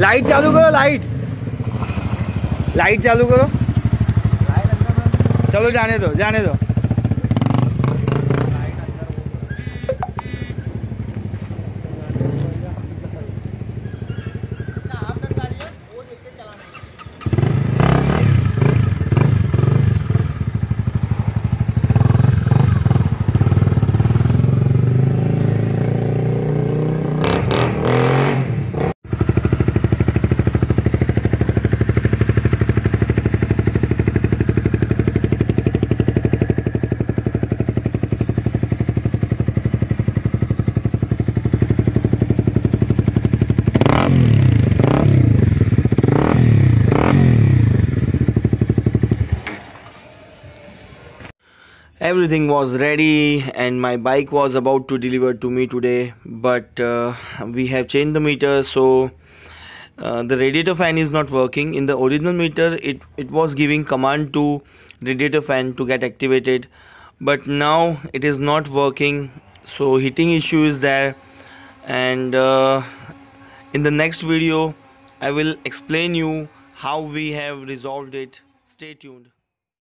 Light चालू करो light. Light चालू करो। चलो जाने दो जाने दो। Everything was ready and my bike was about to deliver to me today but uh, we have changed the meter so uh, the radiator fan is not working. In the original meter it it was giving command to radiator fan to get activated but now it is not working. So heating issue is there and uh, in the next video i will explain you how we have resolved it. Stay tuned